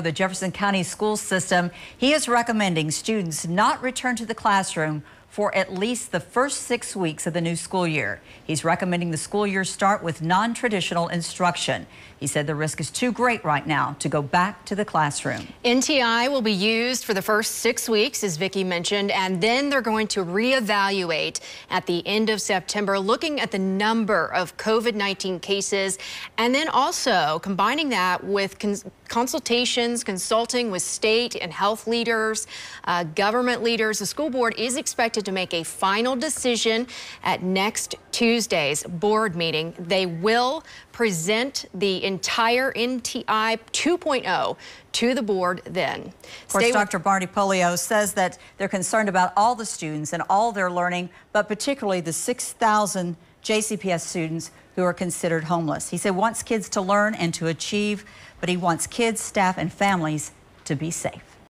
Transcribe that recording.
The Jefferson County school system, he is recommending students not return to the classroom for at least the first six weeks of the new school year. He's recommending the school year start with non-traditional instruction. He said the risk is too great right now to go back to the classroom. NTI will be used for the first six weeks, as Vicki mentioned, and then they're going to reevaluate at the end of September, looking at the number of COVID-19 cases, and then also combining that with consultations, consulting with state and health leaders, uh, government leaders. The school board is expected to make a final decision at next Tuesday's board meeting. They will present the entire NTI 2.0 to the board then. Of course, Dr. Marty Pollio says that they're concerned about all the students and all their learning, but particularly the 6,000 JCPS students who are considered homeless. He said wants kids to learn and to achieve, but he wants kids, staff, and families to be safe.